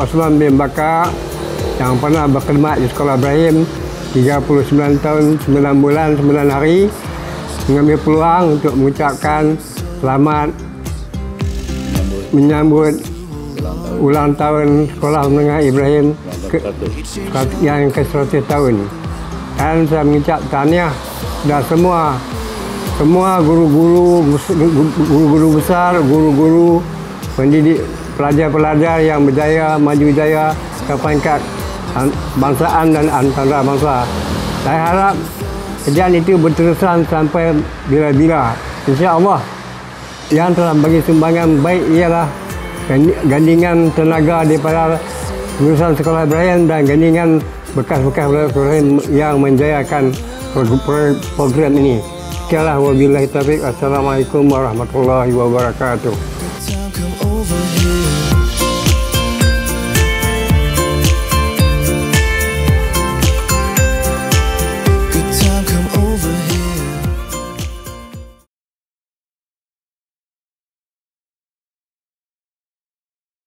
Osman bin Bakar yang pernah berkhidmat di Sekolah Ibrahim 39 tahun 9 bulan 9 hari mengambil peluang untuk mengucapkan selamat menyambut ulang tahun Sekolah Menengah Ibrahim ke, yang ke-100 tahun. Dan saya mengucap tahniah dan semua semua guru-guru guru-guru besar, guru-guru pendidik pelajar-pelajar yang berjaya maju jaya ke peringkat bangsaan dan antara bangsa. Saya harap kerjaan itu berterusan sampai bila-bila. Insya Allah yang telah bagi sumbangan baik ialah gandingan tenaga daripada urusan sekolah Ibrahim dan gandingan bekas-bekas Ibrahim yang menjayakan program ini. Sekianlah wabillahi taufiq. Assalamualaikum warahmatullahi wabarakatuh.